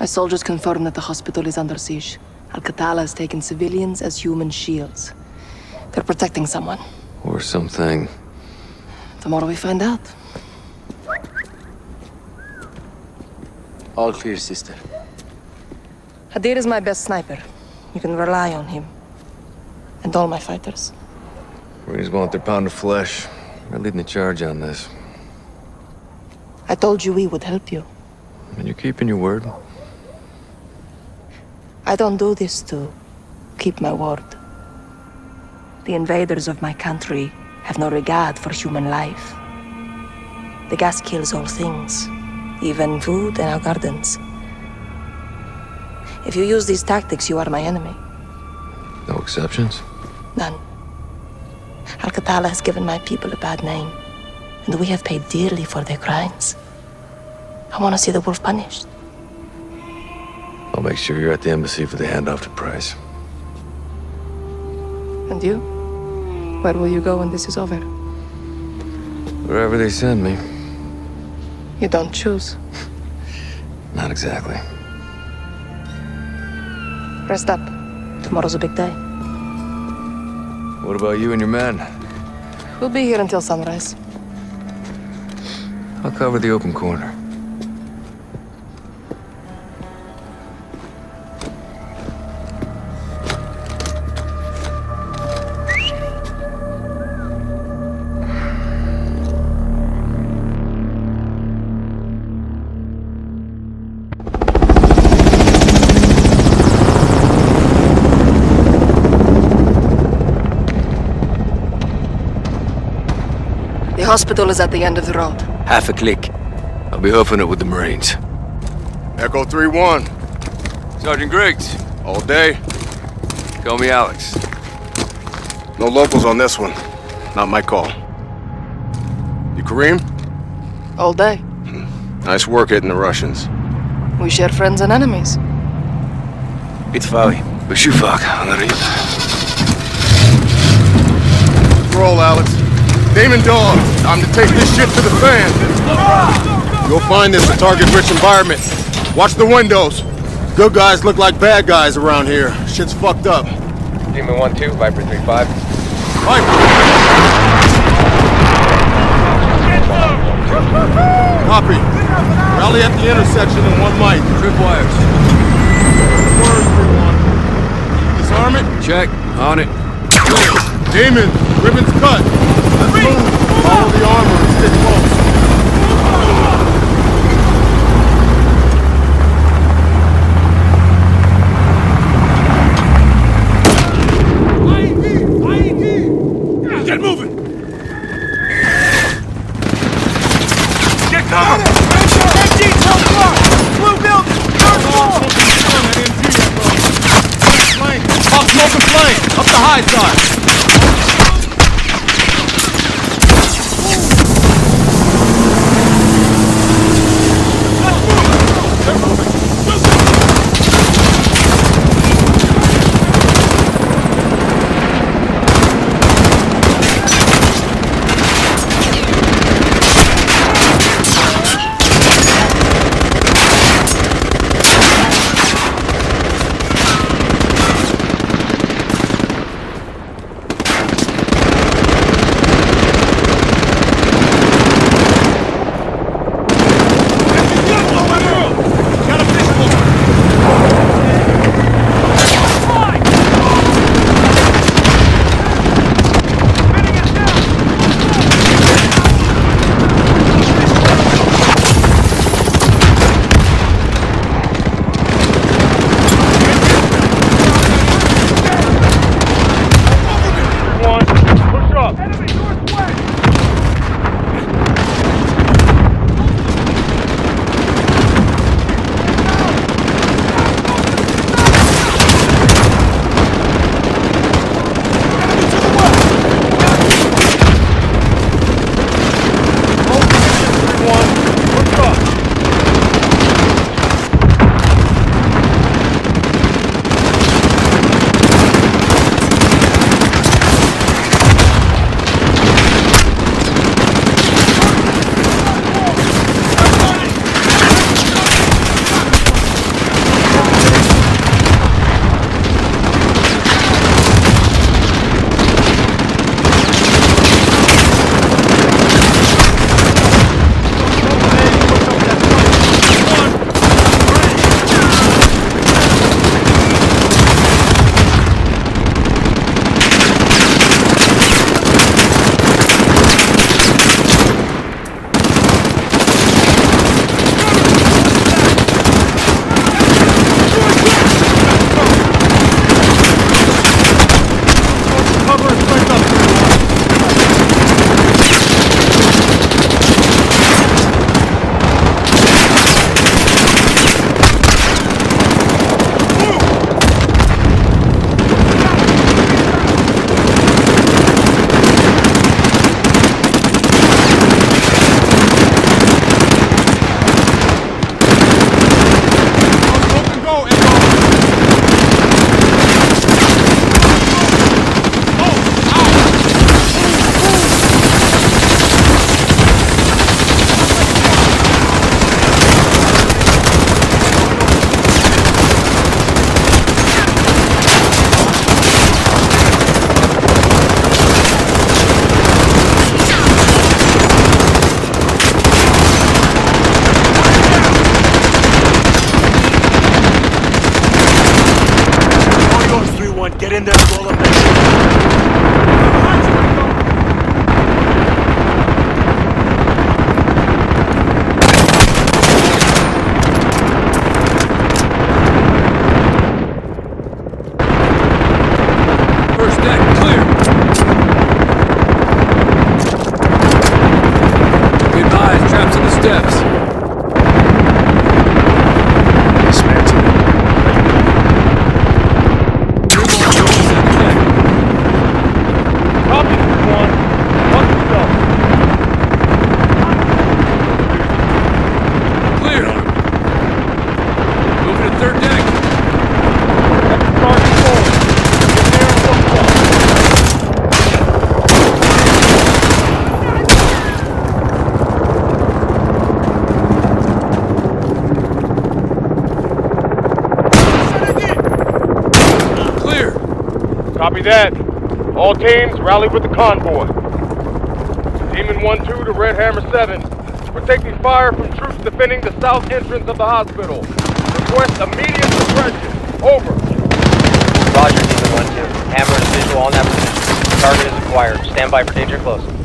My soldiers confirm that the hospital is under siege. Al-Qatala has taken civilians as human shields. They're protecting someone. Or something. Tomorrow we find out. All clear, sister. Hadir is my best sniper. You can rely on him. And all my fighters. Marines want their pound of flesh. We're leading the charge on this. I told you we would help you. And you're keeping your word. I don't do this to keep my word. The invaders of my country have no regard for human life. The gas kills all things, even food and our gardens. If you use these tactics, you are my enemy. No exceptions? None. Al-Qatala has given my people a bad name, and we have paid dearly for their crimes. I want to see the wolf punished. I'll make sure you're at the embassy for the handoff to Price. And you? Where will you go when this is over? Wherever they send me. You don't choose. Not exactly. Rest up. Tomorrow's a big day. What about you and your men? We'll be here until sunrise. I'll cover the open corner. The hospital is at the end of the road. Half a click. I'll be hoofing it with the Marines. Echo 3-1. Sergeant Griggs, All day. call me Alex. No locals on this one. Not my call. You Kareem? All day. Hmm. Nice work hitting the Russians. We share friends and enemies. Bitvavi. Bashufak, Alarit. Roll, Alex. Demon Dog, time to take this shit to the fan. You'll find this a target-rich environment. Watch the windows. Good guys look like bad guys around here. Shit's fucked up. Demon 1-2, Viper 3-5. Viper! Copy. Rally at the intersection in one mic. Trip wires. Word. Disarm it. Check. On it. Demon, ribbon's cut. Let's move. Follow the armor and stick close. Get moving! Get cover! Teams, rally with the convoy. Demon 1-2 to Red Hammer 7. We're taking fire from troops defending the south entrance of the hospital. Request immediate suppression. Over. Roger, Demon 1-2. Hammer is visual on that position. Target is acquired. Stand by for danger close.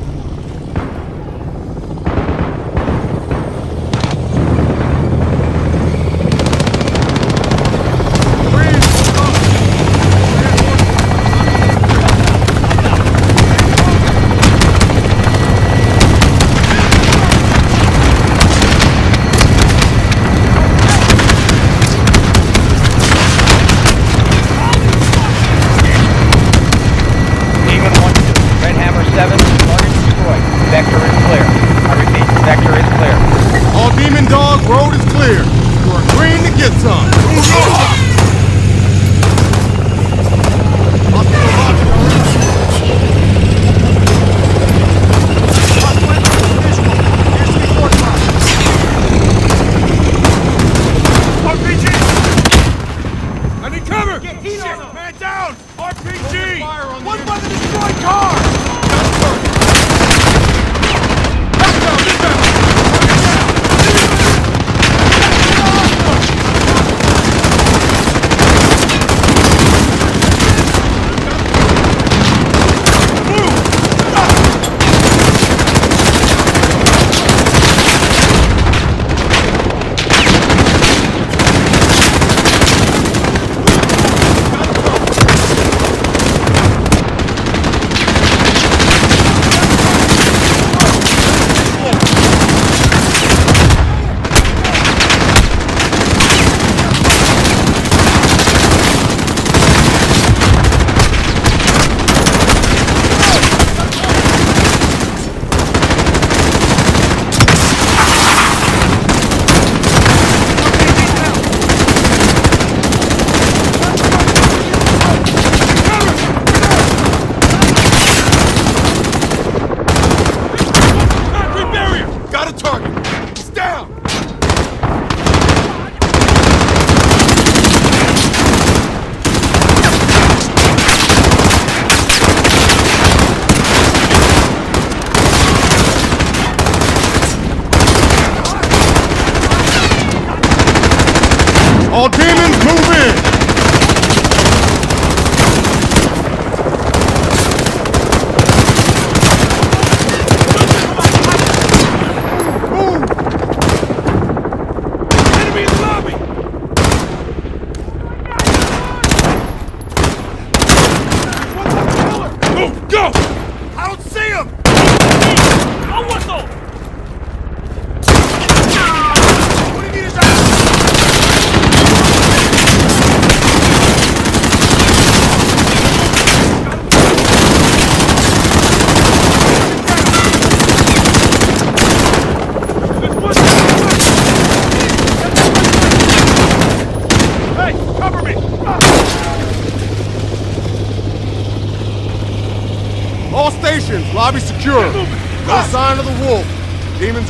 All demons, move in.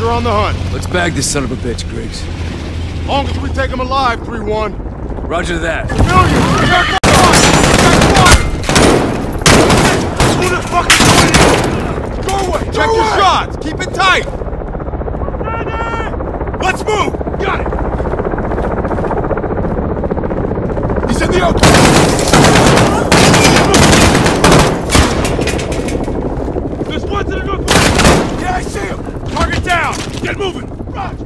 Are on the hunt. Let's bag this son of a bitch, Griggs. Long as we take him alive, 3-1. Roger that. Civilians, Check your shots! Keep it tight! Let's move! Got it! He's in the open! There's one to the! Yeah, I see him! Target down! Get moving! Run!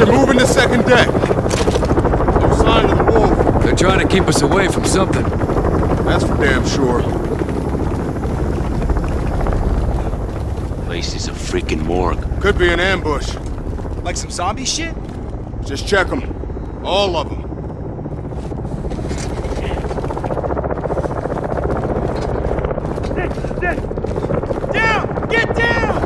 Stations. Demons are moving to second deck. No sign of the wolf. They're trying to keep us away from something. That's for damn sure. Place is a freaking morgue. Could be an ambush. Like some zombie shit? Just check them. All of them. Down! Get down!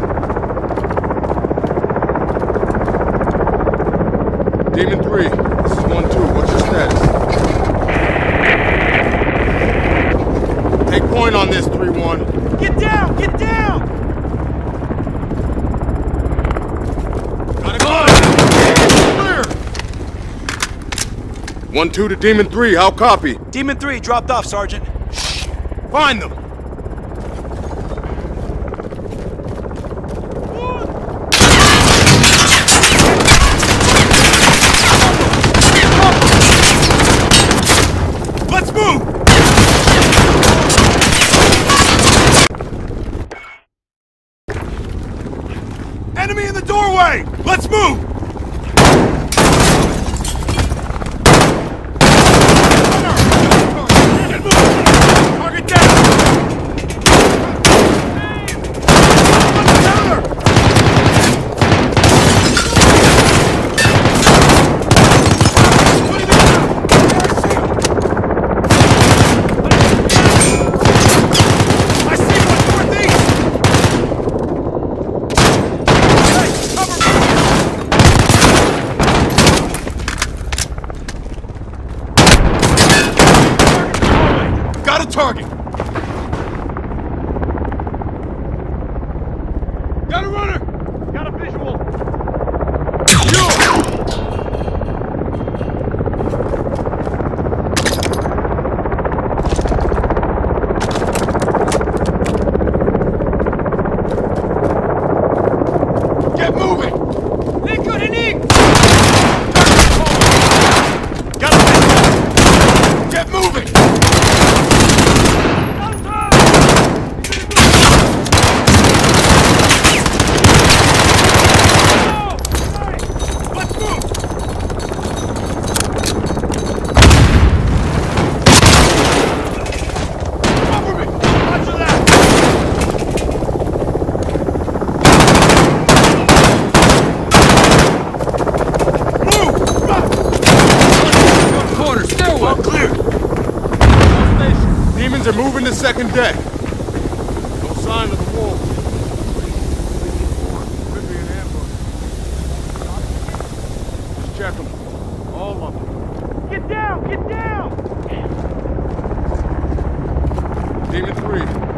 Demon 3, this is 1-2. What's your status? Take point on this, 3-1. Get down! Get down! Clear! 1-2 to Demon 3, how copy? Demon 3 dropped off, Sergeant. Shh. Find them! Let's move! Enemy in the doorway! Let's move! Get moving! Target down! On the counter! What do you I see one northeast! Hey, cover me! Got a target! Got a runner! Got a visual! Get moving! Got a visual! Get moving! Let's move! Cover me! Roger that! Move! Run! Corner, stairwell! All clear! All stations. Demons are moving to second deck. No sign of the wolf. Could be an ambush. Just check them. All of them. Get down! Get down! Demon 3,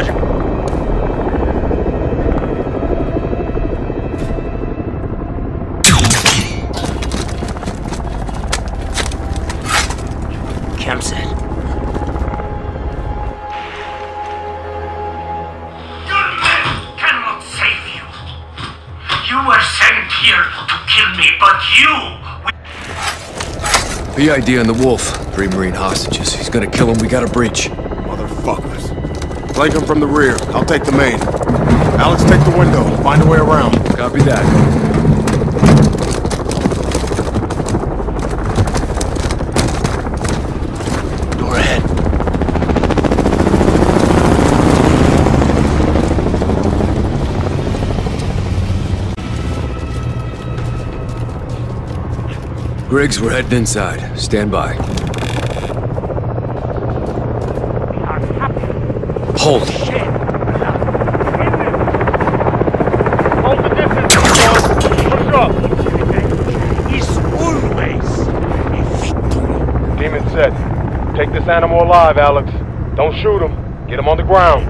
Roger. Camp set. Your men cannot save you. You were sent here to kill me, but you PID on the Wolf. Three Marine hostages. He's gonna kill him. We got a breach. Motherfuckers. Flank them from the rear. I'll take the main. Alex, take the window. Find a way around. Copy that. Door ahead. Griggs, we're heading inside. Stand by. Hold. Hold the distance, Push up. is always a victory. Demon said, take this animal alive, Alex. Don't shoot him. Get him on the ground.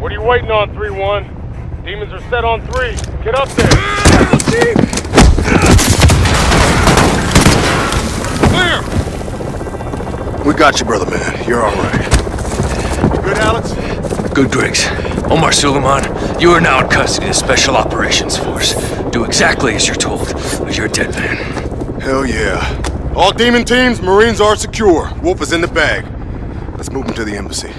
What are you waiting on, 3-1? Demons are set on three. Get up there. Ah, Clear! We got you, brother man. You're all right. Good, Alex? Good, Griggs. Omar Sulaman, you are now in custody of Special Operations Force. Do exactly as you're told, or you're a dead man. Hell yeah. All demon teams, Marines are secure. Wolf is in the bag. Let's move him to the embassy.